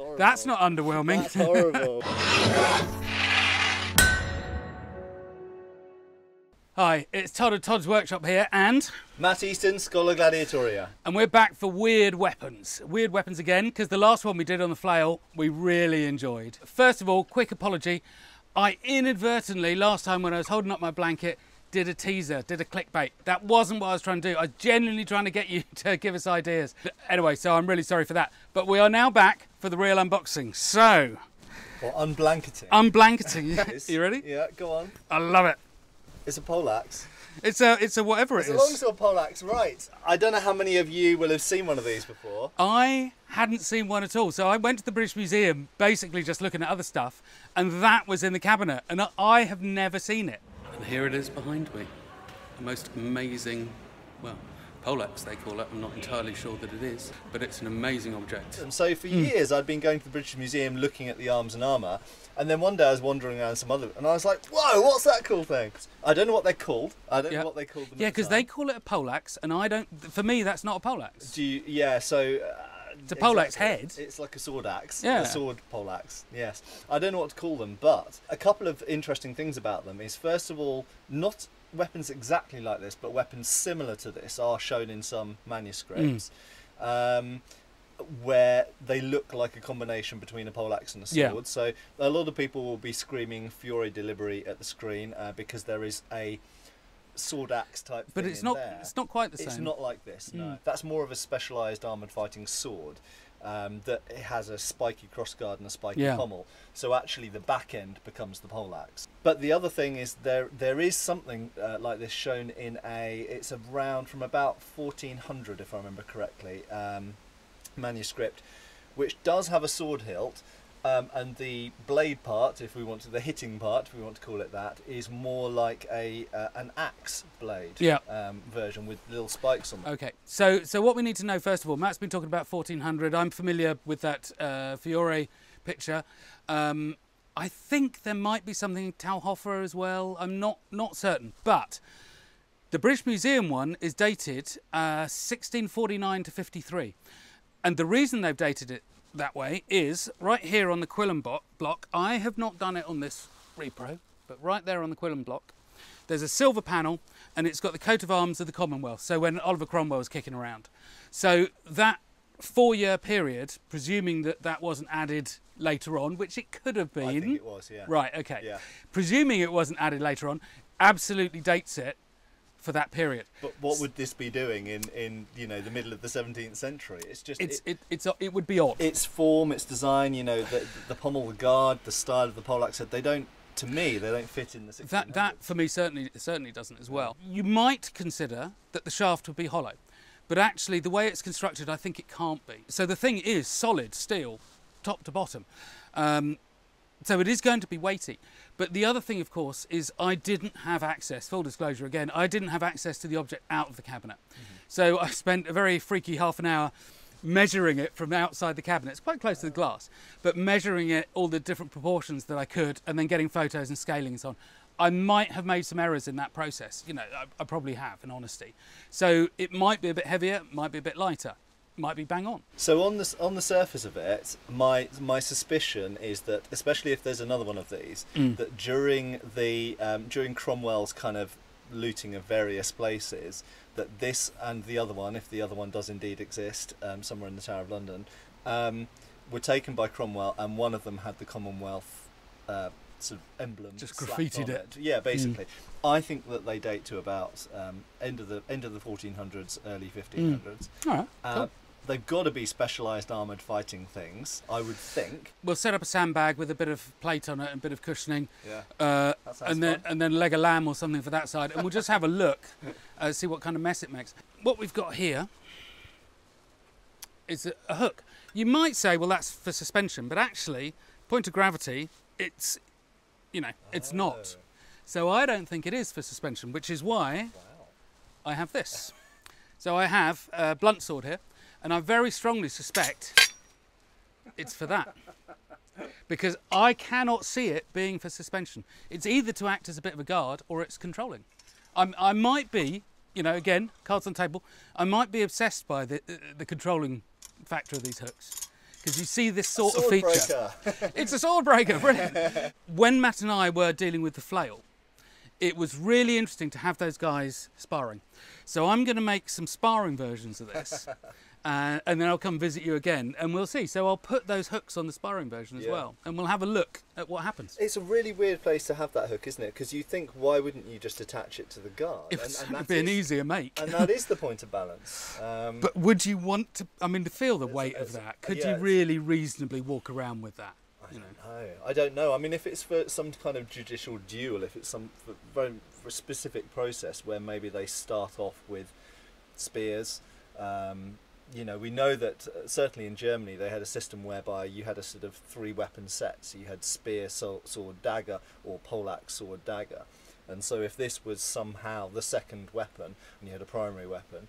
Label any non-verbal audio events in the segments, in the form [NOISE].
horrible. That's not underwhelming. That's horrible. [LAUGHS] Hi, it's Tod at Tod's Workshop here, and Matt Easton, Schola Gladiatoria. and we're back for weird weapons. Weird weapons again, because the last one we did on the flail we really enjoyed. First of all, quick apology. I inadvertently, last time when I was holding up my blanket, did a teaser, did a clickbait. That wasn't what I was trying to do. I was genuinely trying to get you [LAUGHS] to give us ideas. Anyway, so I'm really sorry for that. But we are now back for the real unboxing. So, Or unblanketing. unblanketing. [LAUGHS] you ready? Yeah, go on. I love it. It's a poleaxe. It's a, it's a whatever it It's a long is. sword poleaxe, right. I don't know how many of you will have seen one of these before. I hadn't seen one at all. So I went to the British Museum basically just looking at other stuff, and that was in the cabinet, and I have never seen it. Here it is behind me. The most amazing, well, poleaxe they call it. I'm not entirely sure that it is, but it's an amazing object. And so for years I'd been going to the British Museum looking at the arms and armour, and then one day I was wandering around some other, and I was like, "Whoa, what's that cool thing?" I don't know what they're called. I don't Yeah. know what they call them. Yeah, because they call it a poleaxe, and I don't. For me, that's not a poleaxe. Do you, yeah, so uh, It's a poleaxe head. It's like a sword axe. Yeah. A sword poleaxe. Yes. I don't know what to call them, but a couple of interesting things about them is first of all, not weapons exactly like this, but weapons similar to this are shown in some manuscripts. Mm. Um, where they look like a combination between a poleaxe and a sword. Yeah. So a lot of people will be screaming "Fiore dei Liberi at the screen uh, because there is a sword axe type But thing it's not. there. It's not quite the same. It's not like this. No, Mm. that's more of a specialised armoured fighting sword um, that it has a spiky crossguard and a spiky Yeah. pommel. So actually, the back end becomes the pole axe. But the other thing is there there is something uh, like this shown in a. It's around from about 1400, if I remember correctly, um, manuscript, which does have a sword hilt. Um, and the blade part, if we want to, the hitting part, if we want to call it that, is more like a uh, an axe blade Yeah. um, version with little spikes on them. Okay, so so what we need to know first of all, Matt's been talking about 1400. I'm familiar with that uh, Fiore picture. Um, I think there might be something in Talhofer as well. I'm not not certain, but the British Museum one is dated uh, 1649 to 53, and the reason they've dated it that way is right here on the quillon block. I have not done it on this repro, but right there on the quillon block, there's a silver panel and it's got the coat of arms of the Commonwealth. So when Oliver Cromwell was kicking around. So that four year period, presuming that that wasn't added later on, which it could have been. I think it was, yeah. Right, okay. Yeah. Presuming it wasn't added later on, absolutely dates it for that period. But what would this be doing in, in you know the middle of the 17th century? It's just It's it, it, it's it would be odd. its form, its design, you know, the, the pommel, the guard, the style of the poleaxe. They don't, to me, they don't fit in the 1600s. That that for me certainly certainly doesn't as well. You might consider that the shaft would be hollow, but actually the way it's constructed, I think it can't be. So the thing is solid steel, top to bottom. Um, so it is going to be weighty. But the other thing, of course, is I didn't have access. Full disclosure again, I didn't have access to the object out of the cabinet. Mm-hmm. So I spent a very freaky half an hour measuring it from outside the cabinet. It's quite close to the glass, but measuring it all the different proportions that I could, and then getting photos and scaling and so on. I might have made some errors in that process. You know, I, I probably have, in honesty. So it might be a bit heavier, might be a bit lighter, might be bang on. So on the on the surface of it, my my suspicion is that, especially if there's another one of these, Mm. that during the um, during Cromwell's kind of looting of various places, that this and the other one, if the other one does indeed exist, um, somewhere in the Tower of London, um, were taken by Cromwell, and one of them had the Commonwealth. Uh, Sort of emblem Just graffitied on it. Yeah, basically. I think that they date to about um, end of the end of the 1400s, early 1500s. All right, Uh, cool. They've got to be specialised armoured fighting things, I would think. We'll set up a sandbag with a bit of plate on it and a bit of cushioning, Yeah. uh, and then fun. and then leg a lamb or something for that side, and we'll just have a look, uh, see what kind of mess it makes. What we've got here is a, a hook. You might say, well, that's for suspension, but actually, point of gravity, it's, you know, it's not. So I don't think it is for suspension, which is why I have this. So I have a blunt sword here, and I very strongly suspect it's for that. Because I cannot see it being for suspension. It's either to act as a bit of a guard or it's controlling. I'm, I might be, you know, again, cards on table, I might be obsessed by the, uh, the controlling factor of these hooks. because you see this sort of feature. breaker. [LAUGHS] It's a sword breaker, brilliant. when Matt and I were dealing with the flail, it was really interesting to have those guys sparring. So I'm going to make some sparring versions of this. Uh, and then I'll come visit you again and we'll see. So I'll put those hooks on the sparring version as Yeah. well and we'll have a look at what happens. It's a really weird place to have that hook, isn't it? Because you think, why wouldn't you just attach it to the guard? It would that be an easier make. and that is the point of balance. [LAUGHS] Um, But would you want to? I mean, to feel the weight of that, could yeah, you really reasonably walk around with that? I you don't know. I don't know. I mean, if it's for some kind of judicial duel, if it's some very for specific process where maybe they start off with spears. Um, you know, we know that uh, certainly in Germany they had a system whereby you had a sort of three weapon set. So you had spear, sword, sword dagger, or poleaxe, sword, dagger. And so if this was somehow the second weapon, and you had a primary weapon,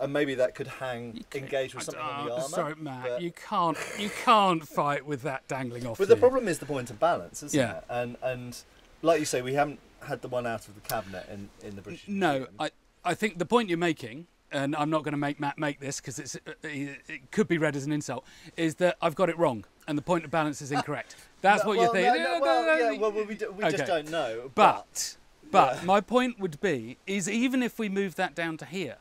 and maybe that could hang, You engage with something on the oh, armour. Sorry, Matt, you can't, you can't fight with that dangling off. But the problem is the point of balance, isn't Yeah. it? And and like you say, we haven't had the one out of the cabinet in, in the British. No, Museum. I, I think the point you're making, and I'm not going to make Matt make this because it's uh, it could be read as an insult, is that I've got it wrong and the point of balance is incorrect. [LAUGHS] That's No, what well, you're thinking. no, no, well, yeah, well, we, do, we Okay. just don't know. But, but Yeah. my point would be is even if we move that down to here,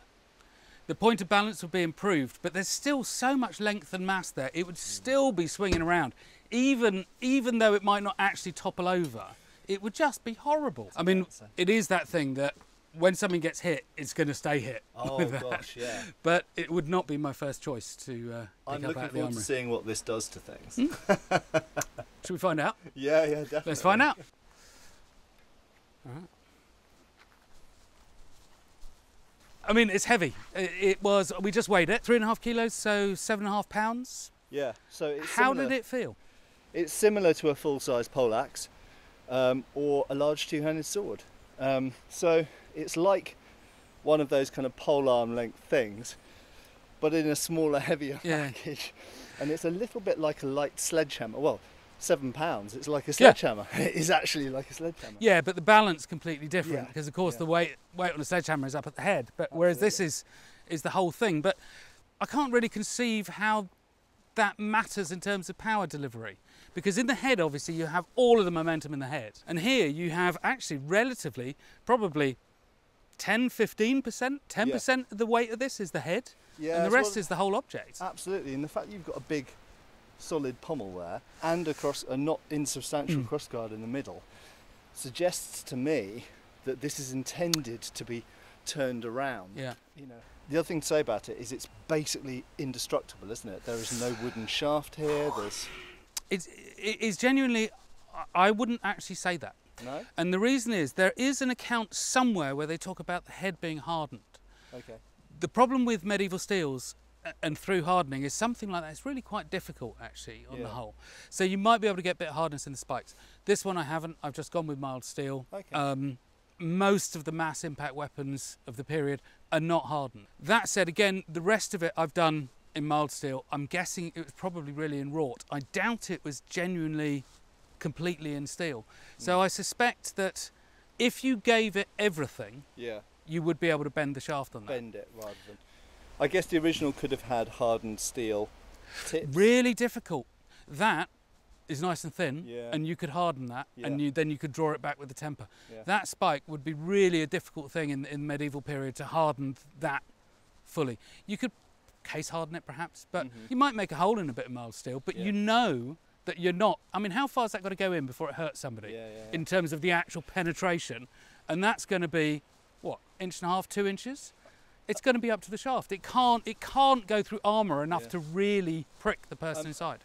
the point of balance would be improved. But there's still so much length and mass there; it would still be swinging around, even even though it might not actually topple over. It would just be horrible. I mean, it is that thing that when something gets hit, it's going to stay hit. [LAUGHS] oh gosh, yeah. But it would not be my first choice to uh, pick I'm up looking out of the forward to seeing what this does to things. [LAUGHS] Should we find out? Yeah, yeah, definitely. Let's find out. I mean, it's heavy. It, it was. We just weighed it, three and a half kilos, so seven and a half pounds. Yeah. So it's How similar, did it feel? It's similar to a full-size poleaxe, um, or a large two-handed sword. Um, so it's like one of those kind of pole arm length things, but in a smaller, [LAUGHS] heavier Yeah. package. And it's a little bit like a light sledgehammer. Well, seven pounds. It's like a Yeah. sledgehammer. [LAUGHS] it is actually like a sledgehammer. Yeah, but the balance completely different Yeah, because, of course, yeah. the weight weight on a sledgehammer is up at the head, but whereas this is is the whole thing. But I can't really conceive how that matters in terms of power delivery because in the head, obviously, you have all of the momentum in the head, and here you have actually relatively probably 10, 15 percent, 10 percent of the weight of this is the head, Yeah. and the rest well- is the whole object. Absolutely, and the fact you've got a big, solid pommel there and a cross, a not insubstantial Mm. crossguard in the middle, suggests to me that this is intended to be turned around. Yeah. You know, the other thing to say about it is it's basically indestructible, isn't it? There is no wooden shaft here. There's It's, it is genuinely. I wouldn't actually say that. No. And the reason is there is an account somewhere where they talk about the head being hardened. Okay. The problem with medieval steels and through hardening is something like that. It's really quite difficult actually on the whole. So you might be able to get a bit of hardness in the spikes. This one I haven't. I've just gone with mild steel. Okay. Um, most of the mass impact weapons of the period are not hardened. That said, again, the rest of it I've done in mild steel. I'm guessing it was probably really in wrought. I doubt it was genuinely completely in steel. So I suspect that if you gave it everything, Yeah. you would be able to bend the shaft on that. Bend it rather than. I guess the original could have had hardened steel tips. Really difficult. That is nice and thin, Yeah. and you could harden that, and you, then you could draw it back with the temper. Yeah. That spike would be really a difficult thing in, in the medieval period to harden that fully. You could case harden it perhaps, but Mhm. you might make a hole in a bit of mild steel, but Yeah. you know that you're not. I mean, how far far's that got to go in before it hurts somebody Yeah, yeah, in terms of the actual penetration? And that's going to be what inch and a half, two inches. It's going to be up to the shaft. It can't. It can't go through armour enough to really prick the person Um, inside.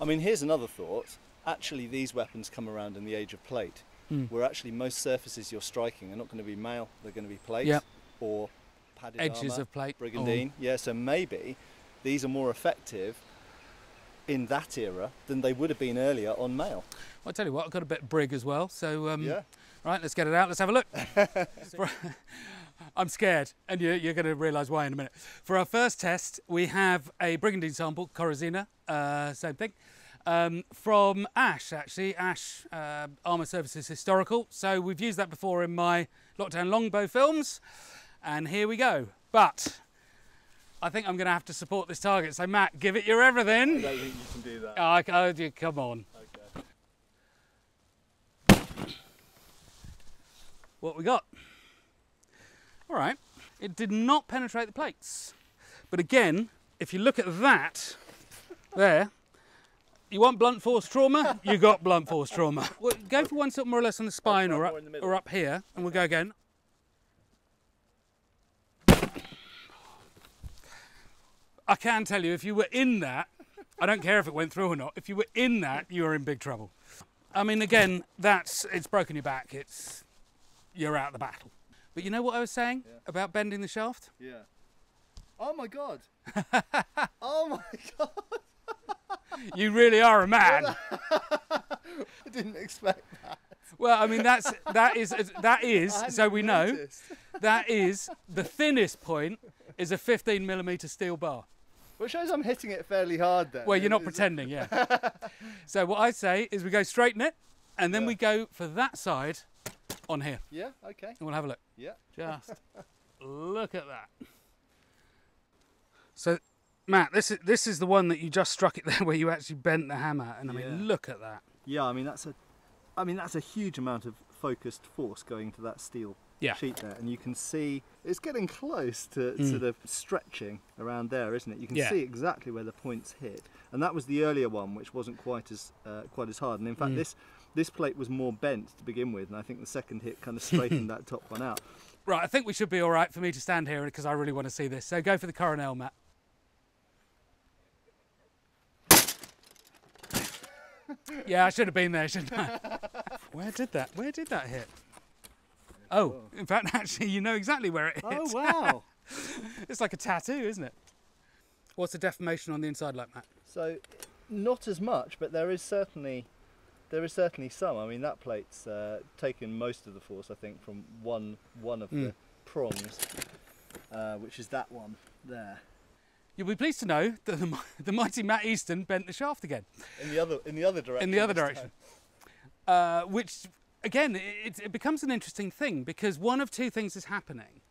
I mean, here's another thought. Actually, these weapons come around in the age of plate, Mm. where actually most surfaces you're striking are not going to be mail, they're going to be plate Yep. or padded Edges armour, of plate. or- brigandine. Yeah, so maybe these are more effective in that era than they would have been earlier on mail. Well, I tell you what, I've got a bit of brig as well. So um, yeah. Right, let's get it out. Let's have a look. [LAUGHS] I'm scared, and you're, you're going to realise why in a minute. For our first test, we have a Brigandine sample, Corazina, uh, same thing, um, from Ash, actually. Ash uh, Armour Services Historical. So we've used that before in my Lockdown Longbow films, and here we go. But I think I'm going to have to support this target. So Matt, give it your I everything. don't think you can do that. Oh, I- oh, come on. Okay. What we got? All right. It did not penetrate the plates. But again, if you look at that there, you want blunt force trauma? You got blunt force trauma. [LAUGHS] Well, go for one sort of more or less on the spine or up, more in the or up here, and we'll go again. I can tell you, if you were in that, I don't care if it went through or not. If you were in that, you are in big trouble. I mean, again, that's it's broken your back. It's you're out of the battle. But you know what I was saying Yeah. about bending the shaft? Yeah. Oh my god. [LAUGHS] oh my god. You really are a man. [LAUGHS] I didn't expect that. Well, I mean, that's that is that [LAUGHS] is so we know that is the thinnest point is a 15 millimeter steel bar. It shows I'm hitting it fairly hard then. Well, you're not pretending, yeah. [LAUGHS] so what I say is we go straighten it, and then Yeah. we go for that side on here, Yeah, okay. and we'll have a look. Yeah. Just [LAUGHS] look at that. So, Matt, this is this is the one that you just struck it there, [LAUGHS] where you actually bent the hammer, and I mean, Yeah. look at that. Yeah, I mean that's a I mean that's a huge amount of focused force going to that steel Yeah. sheet there and you can see it's getting close to Mm. sort of stretching around there, isn't it? You can Yeah. see exactly where the points hit. And that was the earlier one which wasn't quite as uh, quite as hard. And in fact Mm. this this plate was more bent to begin with and I think the second hit kind of straightened [LAUGHS] that top one out. Right, I think we should be all right for me to stand here because I really want to see this. So go for the coronel, Matt. [LAUGHS] yeah, I should have been there, shouldn't I? [LAUGHS] Where did that? Where did that hit? Oh, in fact, [LAUGHS] actually, you know exactly where it hit. Oh wow. [LAUGHS] It's like a tattoo, isn't it? What's the deformation on the inside like, Matt? So, not as much, but there is certainly there is certainly some. I mean, that plate's uh, taken most of the force, I think, from one one of the Mm. prongs, uh, which is that one there. You'll be pleased to know that the, [LAUGHS] the mighty Matt Easton bent the shaft again. In the other in the other direction. in the other direction. Uh, which, again, it, it becomes an interesting thing because one of two things is happening.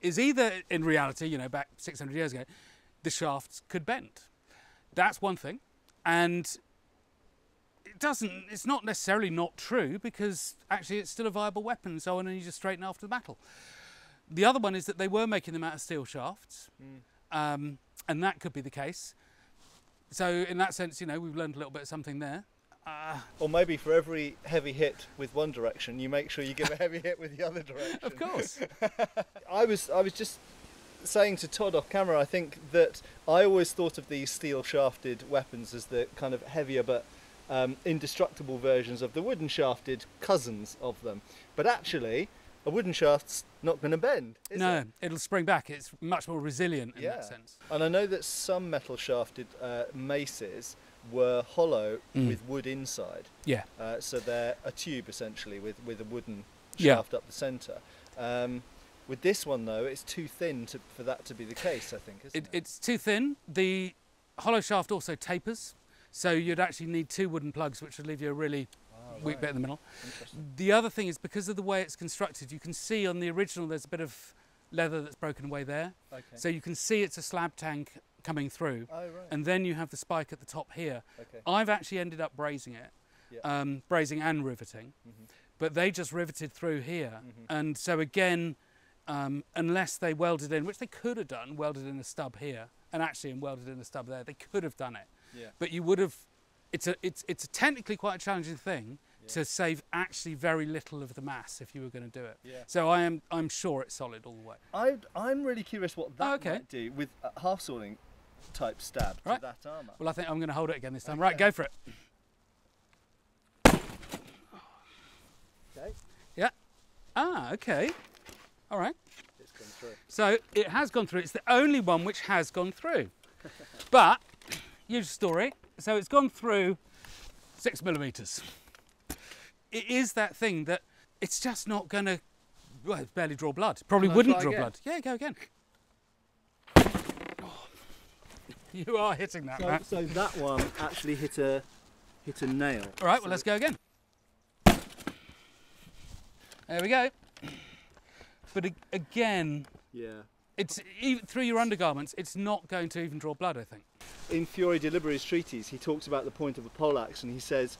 Is either, in reality, you know, back 600 years ago, the shafts could bend. That's one thing. And it doesn't, it's not necessarily not true because actually it's still a viable weapon and so on, and you just straighten after the battle. The other one is that they were making them out of steel shafts, um, and that could be the case. So, in that sense, you know, we've learned a little bit of something there. Uh, Or maybe for every heavy hit with one direction, you make sure you give a heavy hit with the other direction. of course. [LAUGHS] I was I was just saying to Tod off camera. I think that I always thought of these steel shafted weapons as the kind of heavier but um, indestructible versions of the wooden shafted cousins of them. But actually, a wooden shaft's not going to bend. Is no, it? it'll spring back. It's much more resilient in Yeah. that sense. And I know that some metal shafted uh, maces were hollow Mm. with wood inside. Yeah. Uh, so they're a tube essentially with, with a wooden Yeah. shaft up the centre. Um, with this one though, it's too thin to, for that to be the case. I think, isn't It, it? it's too thin. The hollow shaft also tapers, so you'd actually need two wooden plugs, which would leave you a really Ah, weak right. bit in the middle. The other thing is because of the way it's constructed, you can see on the original there's a bit of leather that's broken away there, Okay. so you can see it's a slab tang coming through, oh right. and then you have the spike at the top here. okay. I've actually ended up brazing it, Yeah. um, brazing and riveting, Mhm. but they just riveted through here. Mhm. And so again, um, unless they welded in, which they could have done, welded in a stub here, and actually and welded in a stub there, they could have done it. Yeah. But you would have. It's a it's it's a technically quite a challenging thing to save actually very little of the mass if you were going to do it. Yeah. So I am I'm sure it's solid all the way. I I'm really curious what that Oh, okay. might do with a half swording type stab Right. to that armour. Well, I think I'm going to hold it again this time. Right, go for it. Okay. Yeah. Ah, okay. All right. It's gone through. So it has gone through. It's the only one which has gone through. [LAUGHS] but, huge story. So it's gone through six millimeters. It is that thing that it's just not going to, well, barely draw blood. Probably Can wouldn't draw again? blood. Yeah, go again. Oh. [LAUGHS] You are hitting that, So, Matt. so that one actually hit a hit a nail. All right, well, let's go again. There we go. But again, Yeah. It's even through your undergarments. It's not going to even draw blood. I think. In Fiore de Liberi's treatise, he talks about the point of a poleaxe and he says,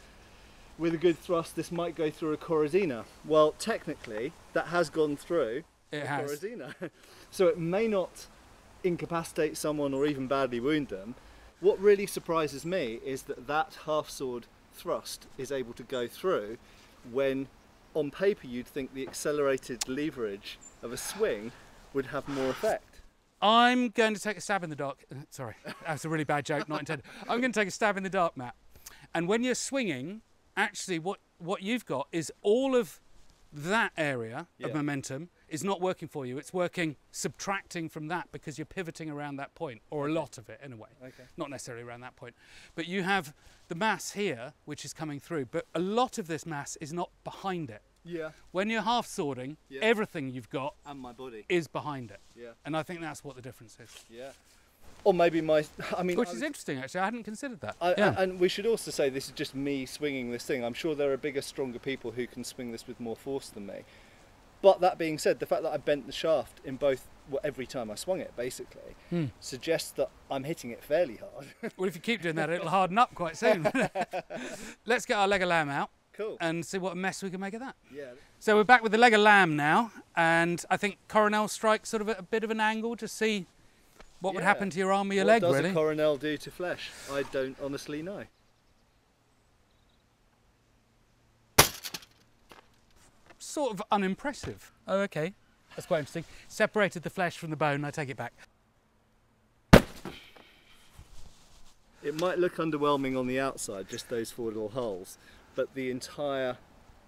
with a good thrust, this might go through a corazina. Well, technically, that has gone through It a has. corazina. [LAUGHS] so it may not incapacitate someone or even badly wound them. What really surprises me is that that half sword thrust is able to go through when on paper you'd think the accelerated leverage of a swing would have more effect. I'm going to take a stab in the dark. uh, Sorry, that's a really bad joke, not intended. I'm going to take a stab in the dark, Matt. And when you're swinging, actually, what, what you've got is all of that area Yeah. of momentum is not working for you. It's working subtracting from that because you're pivoting around that point, or a lot of it anyway. Okay. Not necessarily around that point. But you have the mass here, which is coming through, but a lot of this mass is not behind it. Yeah. When you're half swording, Yeah. everything you've got And my body. is behind it. Yeah. And I think that's what the difference is. Yeah. Or maybe my. [LAUGHS] I mean. Which I is interesting, actually. I hadn't considered that. I, yeah. And we should also say this is just me swinging this thing. I'm sure there are bigger, stronger people who can swing this with more force than me. But that being said, the fact that I bent the shaft in both well, every time I swung it, basically, Hmm. suggests that I'm hitting it fairly hard. [LAUGHS] well, if you keep doing that, it'll harden up quite soon. [LAUGHS] Let's get our leg of lamb out cool. and see what a mess we can make of that. yeah. So we're back with the leg of lamb now, and I think Coronel strikes sort of at a bit of an angle to see what would happen to your arm or your what leg, does really. a coronel do to flesh? I don't honestly know. sort of unimpressive. Oh, okay. That's quite interesting. Separated the flesh from the bone, I take it back. It might look underwhelming on the outside, just those four little holes, but the entire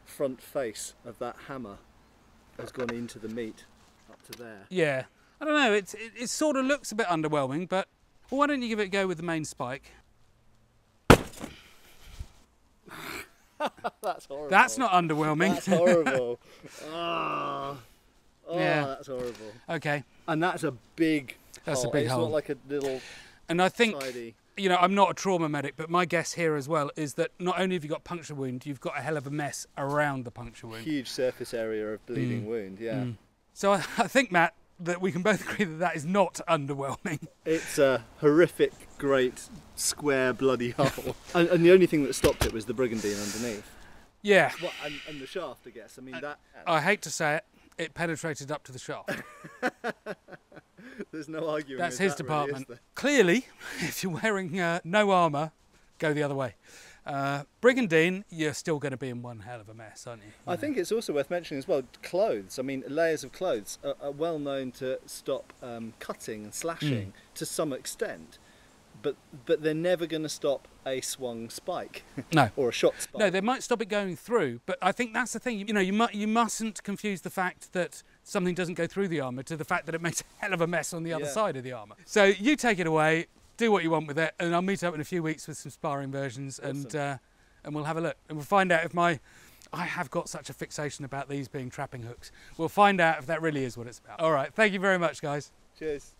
front face of that hammer has gone into the meat up to there. Yeah. I don't know, it's, it, it sort of looks a bit underwhelming, but well, why don't you give it a go with the main spike? [LAUGHS] That's horrible. That's not underwhelming. That's horrible. [LAUGHS] Ah. Oh, Yeah. that's horrible. okay. And that's a big. That's a hole. big it's hole. not like a little And I think tidy. you know, I'm not a trauma medic, but my guess here as well is that not only have you got puncture wound, you've got a hell of a mess around the puncture wound. Huge surface area of bleeding Mm. wound. Yeah. Mm. So I, I think, Matt, that we can both [LAUGHS] agree that that is not underwhelming. It's a horrific, great, square, bloody [LAUGHS] hole. and, and the only thing that stopped it was the brigandine underneath. Yeah, Well, and, and the shaft, I guess. I mean, that. I hate to say it, it penetrated up to the shaft. [LAUGHS] There's no arguing. That's his that department. there? Clearly, if you're wearing uh, no armour, go the other way. Uh, Brigandine, you're still going to be in one hell of a mess, aren't you? I think it's also worth mentioning as well clothes. I mean, layers of clothes are, are well known to stop um, cutting and slashing Mm. to some extent, but but they're never going to stop a swung spike [LAUGHS] No. or a shot spike. No, they might stop it going through, but I think that's the thing. You know, you, mu- you mustn't confuse the fact that something doesn't go through the armour to the fact that it makes a hell of a mess on the other Yeah. side of the armour. So you take it away, do what you want with it, and I'll meet up in a few weeks with some sparring versions, and Awesome. uh, and we'll have a look, and we'll find out if my I have got such a fixation about these being trapping hooks. We'll find out if that really is what it's about. All right, thank you very much, guys. Cheers.